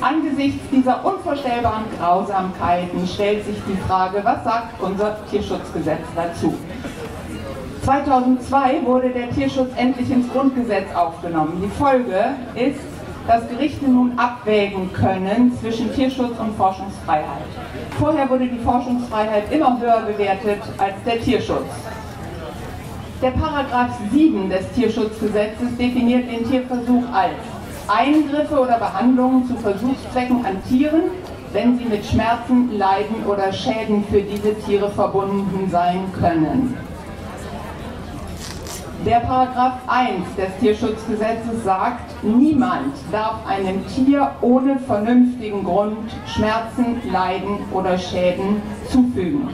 Angesichts dieser unvorstellbaren Grausamkeiten stellt sich die Frage, was sagt unser Tierschutzgesetz dazu? 2002 wurde der Tierschutz endlich ins Grundgesetz aufgenommen. Die Folge ist, dass Gerichte nun abwägen können zwischen Tierschutz und Forschungsfreiheit. Vorher wurde die Forschungsfreiheit immer höher bewertet als der Tierschutz. Der Paragraph 7 des Tierschutzgesetzes definiert den Tierversuch als Eingriffe oder Behandlungen zu Versuchszwecken an Tieren, wenn sie mit Schmerzen, Leiden oder Schäden für diese Tiere verbunden sein können. Der Paragraph 1 des Tierschutzgesetzes sagt, niemand darf einem Tier ohne vernünftigen Grund Schmerzen, Leiden oder Schäden zufügen.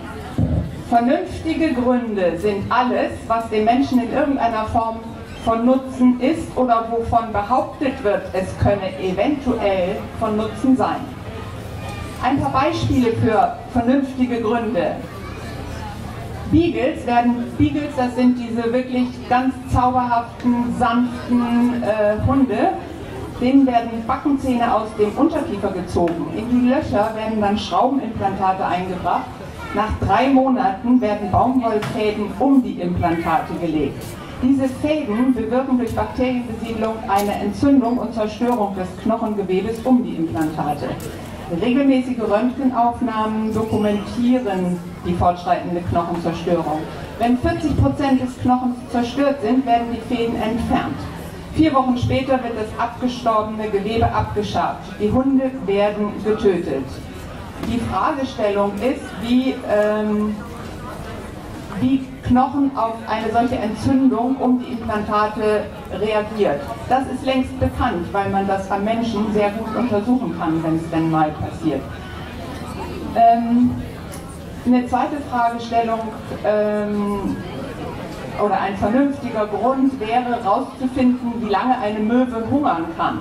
Vernünftige Gründe sind alles, was dem Menschen in irgendeiner Form von Nutzen ist oder wovon behauptet wird, es könne eventuell von Nutzen sein. Ein paar Beispiele für vernünftige Gründe. Beagles werden, Beagles, das sind diese wirklich ganz zauberhaften, sanften äh, Hunde, denen werden Backenzähne aus dem Unterkiefer gezogen. In die Löcher werden dann Schraubenimplantate eingebracht. Nach drei Monaten werden Baumwollfäden um die Implantate gelegt. Diese Fäden bewirken durch Bakterienbesiedlung eine Entzündung und Zerstörung des Knochengewebes um die Implantate. Regelmäßige Röntgenaufnahmen dokumentieren die fortschreitende Knochenzerstörung. Wenn 40 Prozent des Knochens zerstört sind, werden die Fäden entfernt. Vier Wochen später wird das abgestorbene Gewebe abgeschabt. Die Hunde werden getötet. Die Fragestellung ist, wie ähm, wie Knochen auf eine solche Entzündung um die Implantate reagiert. Das ist längst bekannt, weil man das am Menschen sehr gut untersuchen kann, wenn es denn mal passiert. Ähm, eine zweite Fragestellung ähm, oder ein vernünftiger Grund wäre herauszufinden, wie lange eine Möwe hungern kann.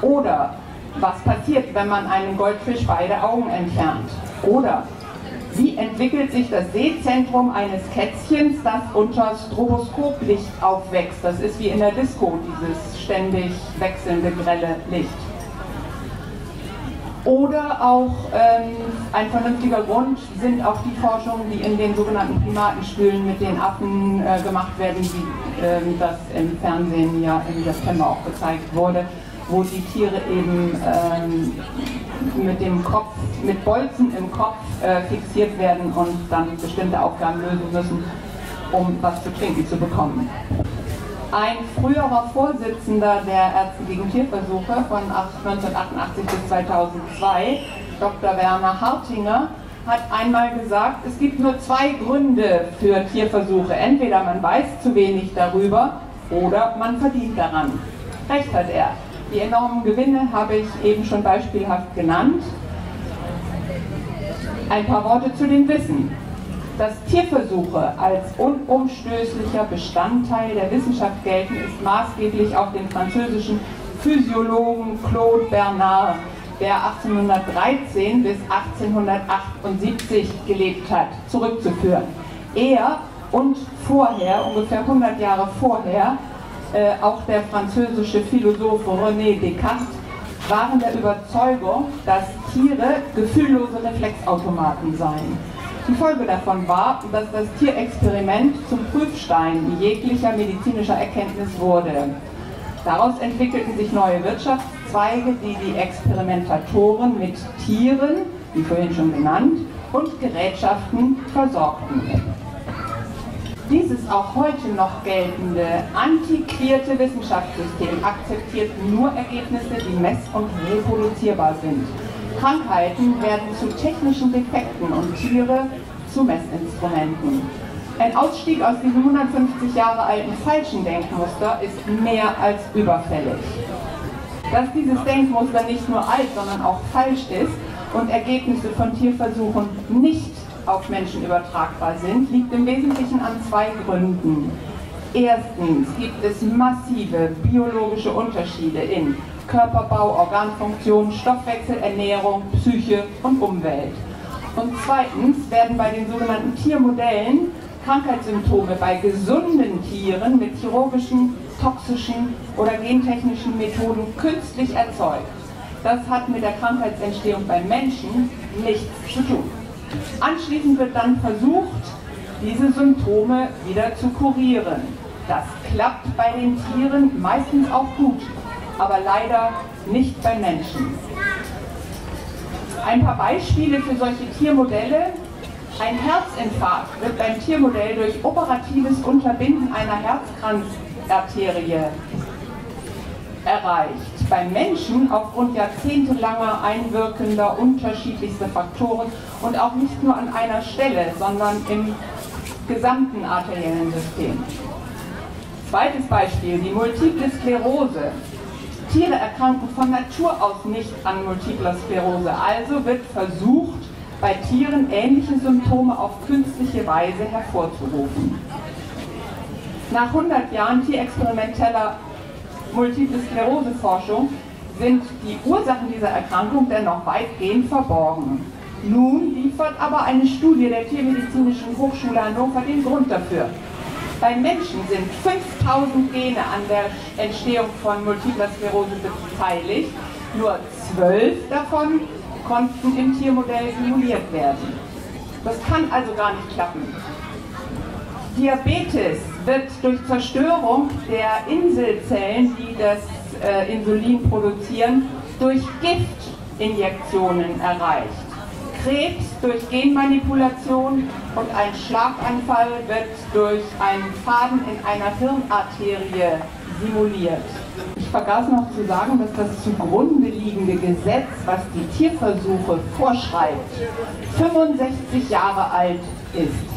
Oder was passiert, wenn man einem Goldfisch beide Augen entfernt. Oder wie entwickelt sich das Sehzentrum eines Kätzchens, das unter Stroboskoplicht aufwächst? Das ist wie in der Disco, dieses ständig wechselnde grelle Licht. Oder auch ähm, ein vernünftiger Grund sind auch die Forschungen, die in den sogenannten Primatenstühlen mit den Affen äh, gemacht werden, wie ähm, das im Fernsehen ja im September auch gezeigt wurde, wo die Tiere eben ähm, mit dem Kopf, mit Bolzen im Kopf äh, fixiert werden und dann bestimmte Aufgaben lösen müssen, um was zu trinken zu bekommen. Ein früherer Vorsitzender der Ärzte gegen Tierversuche von 1988 bis 2002, Dr. Werner Hartinger, hat einmal gesagt, es gibt nur zwei Gründe für Tierversuche. Entweder man weiß zu wenig darüber oder man verdient daran. Recht hat er. Die enormen Gewinne habe ich eben schon beispielhaft genannt. Ein paar Worte zu dem Wissen. Dass Tierversuche als unumstößlicher Bestandteil der Wissenschaft gelten, ist maßgeblich auf den französischen Physiologen Claude Bernard, der 1813 bis 1878 gelebt hat, zurückzuführen. Er und vorher, ungefähr 100 Jahre vorher, äh, auch der französische Philosoph René Descartes waren der Überzeugung, dass Tiere gefühllose Reflexautomaten seien. Die Folge davon war, dass das Tierexperiment zum Prüfstein jeglicher medizinischer Erkenntnis wurde. Daraus entwickelten sich neue Wirtschaftszweige, die die Experimentatoren mit Tieren, wie vorhin schon genannt, und Gerätschaften versorgten. Dieses auch heute noch geltende antiquierte Wissenschaftssystem akzeptiert nur Ergebnisse, die mess- und reproduzierbar sind. Krankheiten werden zu technischen Defekten und Tiere zu Messinstrumenten. Ein Ausstieg aus diesem 150 Jahre alten falschen Denkmuster ist mehr als überfällig. Dass dieses Denkmuster nicht nur alt, sondern auch falsch ist und Ergebnisse von Tierversuchen nicht auf Menschen übertragbar sind, liegt im Wesentlichen an zwei Gründen. Erstens gibt es massive biologische Unterschiede in Körperbau, Organfunktion, Stoffwechsel, Ernährung, Psyche und Umwelt. Und zweitens werden bei den sogenannten Tiermodellen Krankheitssymptome bei gesunden Tieren mit chirurgischen, toxischen oder gentechnischen Methoden künstlich erzeugt. das hat mit der Krankheitsentstehung beim Menschen nichts zu tun. Anschließend wird dann versucht, diese Symptome wieder zu kurieren. Das klappt bei den Tieren meistens auch gut, aber leider nicht bei Menschen. Ein paar Beispiele für solche Tiermodelle. Ein Herzinfarkt wird beim Tiermodell durch operatives Unterbinden einer Herzkranzarterie erreicht. Beim Menschen aufgrund jahrzehntelanger einwirkender unterschiedlichster Faktoren und auch nicht nur an einer Stelle, sondern im gesamten arteriellen System. Zweites Beispiel, die Multiple Sklerose. Tiere erkranken von Natur aus nicht an Multipler Sklerose, also wird versucht, bei Tieren ähnliche Symptome auf künstliche Weise hervorzurufen. Nach 100 Jahren tierexperimenteller Multiple Sklerose-Forschung sind die Ursachen dieser Erkrankung dennoch weitgehend verborgen. Nun liefert aber eine Studie der Tiermedizinischen Hochschule Hannover den Grund dafür. Bei Menschen sind 5000 Gene an der Entstehung von Multipler Sklerose beteiligt. Nur 12 davon konnten im Tiermodell simuliert werden. Das kann also gar nicht klappen. Diabetes wird durch Zerstörung der Inselzellen, die das äh, Insulin produzieren, durch Giftinjektionen erreicht. Krebs durch Genmanipulation und ein Schlaganfall wird durch einen Faden in einer Hirnarterie simuliert. Ich vergaß noch zu sagen, dass das zugrunde liegende Gesetz, was die Tierversuche vorschreibt, 65 Jahre alt ist.